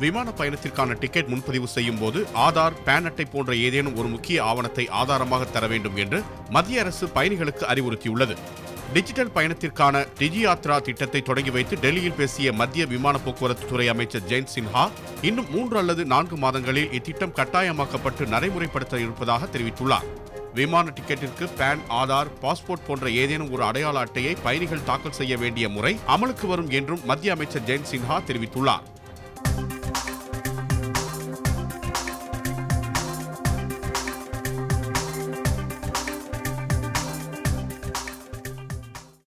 விமான பயணத்திற்கான டிக்கெட் முன்பதிவு செய்யும் போது ஆதார் பேன் அட்டை போன்ற ஏதேனும் ஒரு முக்கிய ஆவணத்தை ஆதாரமாக தர வேண்டும் என்று மத்திய அரசு பயணிகளுக்கு அறிவுறுத்தியுள்ளது. டிஜிட்டல் பயணத்திற்கான டிஜி யாத்ரா திட்டத்தை தொடங்கி வைத்து டெல்லியில் பேசிய மத்திய விமான போக்குவரத்து துறை அமைச்சர் ஜெயந்த் சின்ஹா இன்னும் மூன்று அல்லது நான்கு மாதங்களில் இத்திட்டம் கட்டாயமாக்கப்பட்டு நடைமுறைப்படுத்த இருப்பதாக தெரிவித்துள்ளார். விமான டிக்கெட்டிற்கு பேன் ஆதார் பாஸ்போர்ட் போன்ற ஏதேனும் ஒரு அடையாள அட்டையை பயணிகள் தாக்கல் செய்ய வேண்டிய முறை அமலுக்கு வரும் என்றும் மத்திய அமைச்சர் ஜெயந்த் சின்ஹா தெரிவித்துள்ளார்.